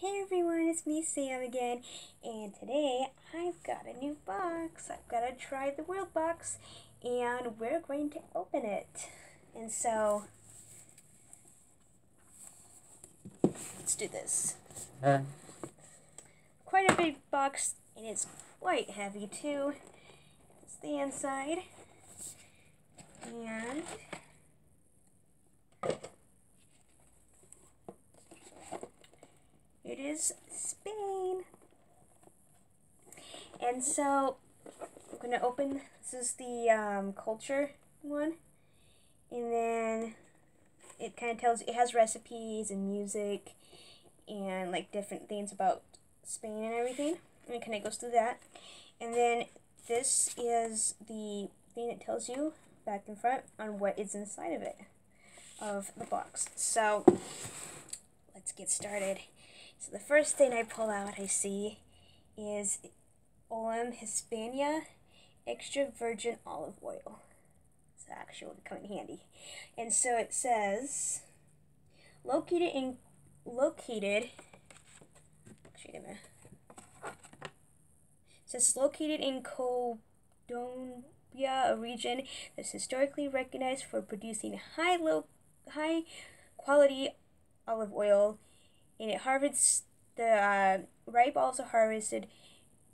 Hey everyone, it's me Sam again, and today I've got a new box. I've got to try the world box, and we're going to open it. And so, let's do this. Uh, Quite a big box, and it's quite heavy too. It's the inside, and It is Spain. And so I'm going to open, this is the um, culture one. And then it kind of tells, it has recipes and music and like different things about Spain and everything. And it kind of goes through that. And then this is the thing that tells you back and front on what is inside of it, of the box. So let's get started. So the first thing I pull out I see is Oleum Hispania extra virgin olive oil. It's actually come in handy. And so it says located in located actually a minute. It says located in Codombia, a region that's historically recognized for producing high low high quality olive oil and it harvests the uh, ripe also harvested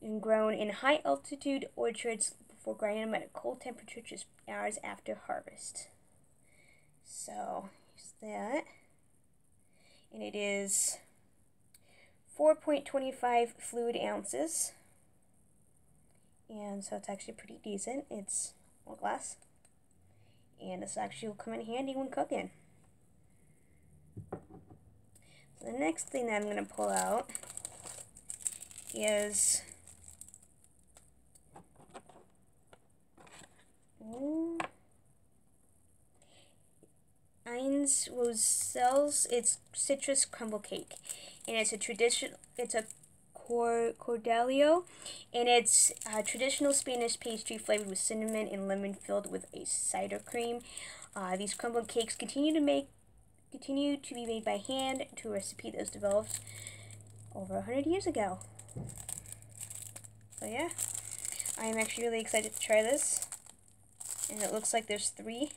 and grown in high altitude orchards before grinding them at a cold temperature just hours after harvest. So here's that, and it is 4.25 fluid ounces, and so it's actually pretty decent. It's all glass, and this actually will come in handy when cooking. The next thing that I'm going to pull out is Ines Rosales it's citrus crumble cake, and it's a traditional It's a cor cortadillo, and it's a traditional Spanish pastry flavored with cinnamon and lemon, filled with a cider cream. Uh, these crumble cakes continue to make continue to be made by hand to a recipe that was developed over 100 years ago. So yeah, I am actually really excited to try this. And it looks like there's three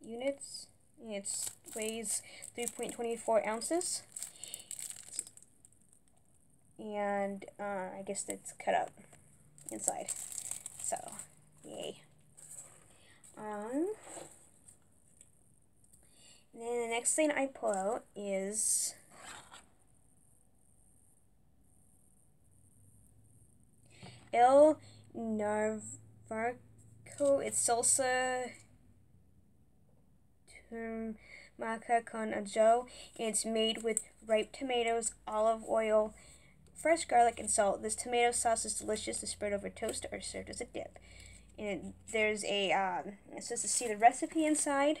units. It weighs 3.24 ounces. And uh, I guess it's cut up inside. So, yay. Um, and then the next thing I pull out is El Navarrico. It's salsa tumaca con ajo. It's made with ripe tomatoes, olive oil, fresh garlic, and salt. This tomato sauce is delicious to spread over toast or served as a dip. And there's a, um, it says to see the recipe inside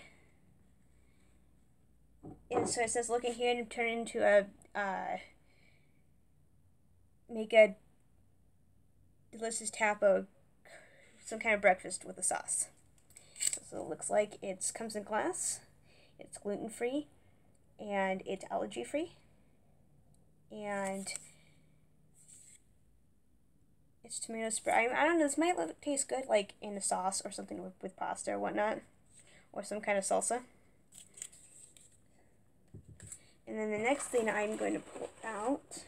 and so it says look in here and turn into a uh, make a delicious tapo some kind of breakfast with a sauce. So, it looks like it comes in glass it's gluten free and it's allergy free and it's tomato spread I, I don't know this might look taste good like in a sauce or something with, with pasta or whatnot or some kind of salsa and then the next thing I'm going to pull out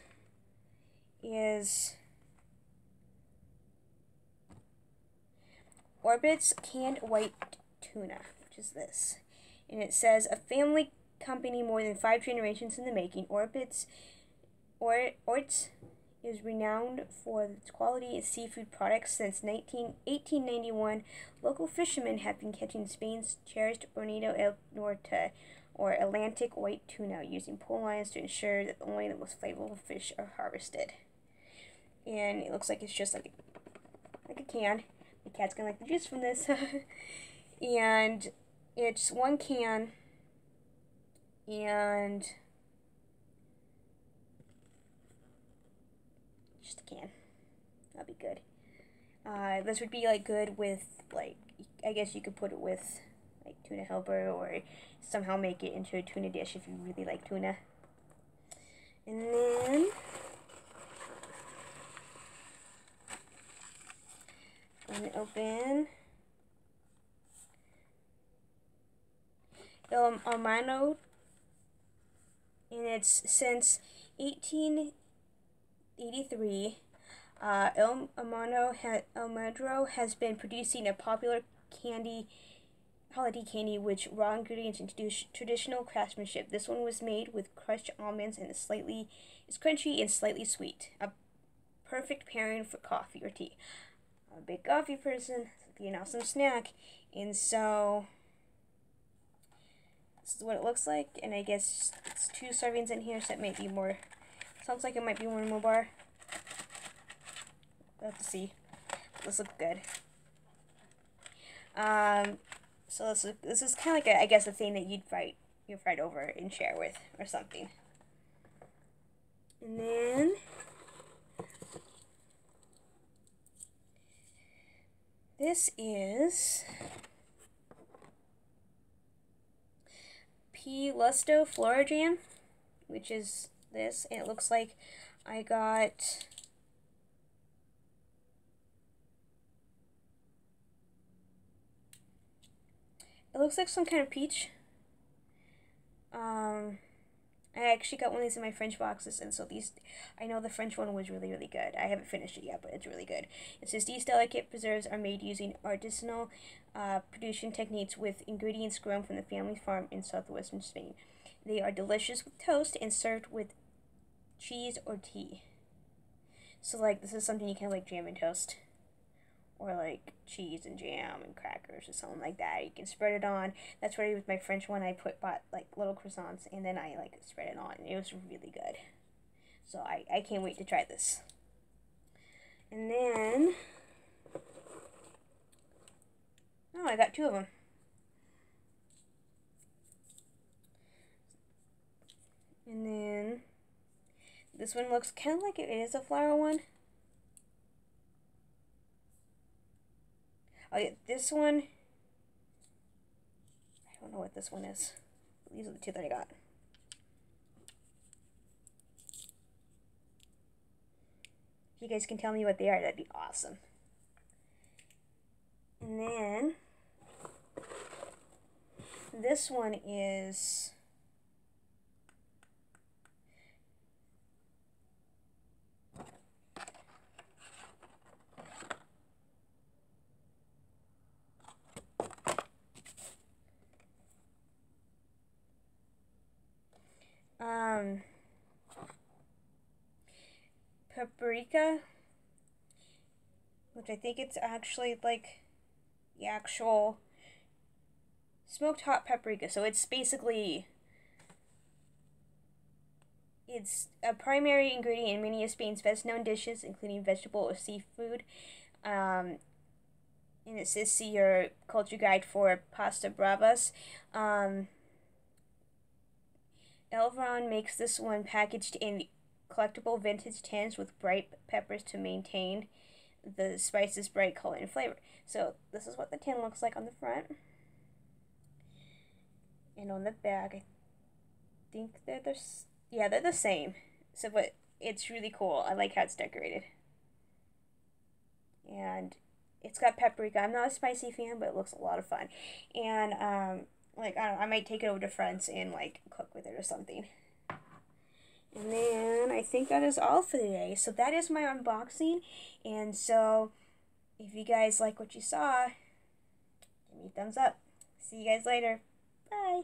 is Orbit's canned white tuna, which is this. And it says a family company more than five generations in the making. Orbit's or Orts is renowned for its quality of seafood products since 19, 1891. Local fishermen have been catching Spain's cherished Bonito del Norte or Atlantic white tuna using pull lines to ensure that only the most flavorful fish are harvested. And it looks like it's just like a, like a can. The cat's gonna like the juice from this. and it's one can and just a can. That'd be good. Uh, this would be like good with like I guess you could put it with tuna helper or somehow make it into a tuna dish if you really like tuna. And then going to open El Almendro and it's since 1883 uh, El Almendro ha- Almagro has been producing a popular candy holiday candy which raw ingredients and traditional craftsmanship. This one was made with crushed almonds and is slightly is crunchy and slightly sweet. A perfect pairing for coffee or tea. I'm a big coffee person, you know, some snack, and so this is what it looks like. And I guess it's two servings in here, so it might be more. Sounds like it might be one more bar. We'll have to see. This looks good. Um, so this is, this is kind of like a, I guess a thing that you'd write, you'd write over and share with or something. And then this is P Listo Flora Jam, which is this. And it looks like I got It looks like some kind of peach. Um, I actually got one of these in my French boxes, and so these, I know the French one was really, really good. I haven't finished it yet, but it's really good. It says these delicate preserves are made using artisanal uh, production techniques with ingredients grown from the family farm in southwestern Spain. They are delicious with toast and served with cheese or tea. So, like, this is something you can like jam and toast or like cheese and jam and crackers or something like that. You can spread it on. That's what I did with my French one. I put bought like little croissants and then I like spread it on. It was really good. So I, I can't wait to try this. And then oh I got two of them. And then this one looks kind of like it is a flower one. Oh, yeah, this one. I don't know what this one is. These are the two that I got. If you guys can tell me what they are, that'd be awesome. And then this one is um, paprika, which I think it's actually like the actual smoked hot paprika. So it's basically it's a primary ingredient in many of Spain's best known dishes, including vegetable or seafood. Um, and it says see your culture guide for pasta bravas. Um, El Avion makes this one packaged in collectible vintage tins with bright peppers to maintain the spice's bright color and flavor. So this is what the tin looks like on the front. And on the back, I think they're the, yeah, they're the same. So, but it's really cool. I like how it's decorated. And it's got paprika. I'm not a spicy fan, but it looks a lot of fun. And, um, like I, I might take it over to friends and like cook with it or something. And then I think that is all for today. So that is my unboxing. And so if you guys like what you saw, give me a thumbs up. See you guys later. Bye.